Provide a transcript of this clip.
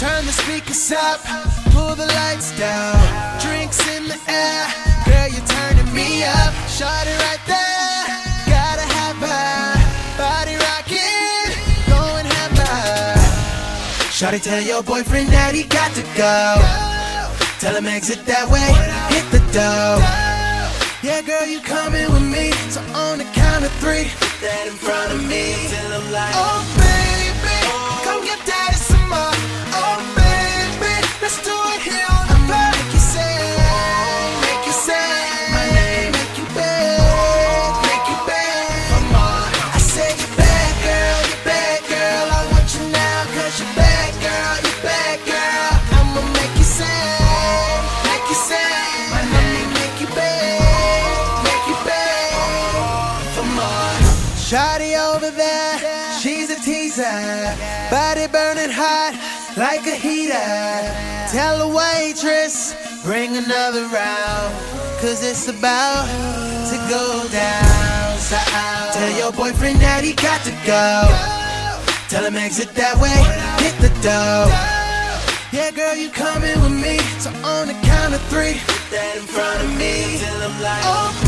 Turn the speakers up, pull the lights down. Drinks in the air, girl, you're turning me up. Shot it right there, gotta have her. Body rocking, going hammer. Shawty, tell your boyfriend that he got to go. Tell him exit that way, hit the door. Yeah, girl, you coming with me. So on the count of three, that in front of me. Till I'm like, Shawty over there, she's a teaser. Body burning hot like a heater. Tell the waitress, bring another round. Cause it's about to go down. So tell your boyfriend that he got to go. Tell him exit that way, hit the door. Yeah, girl, you coming with me. So on the count of three, that in front of me. Till I'm like, oh.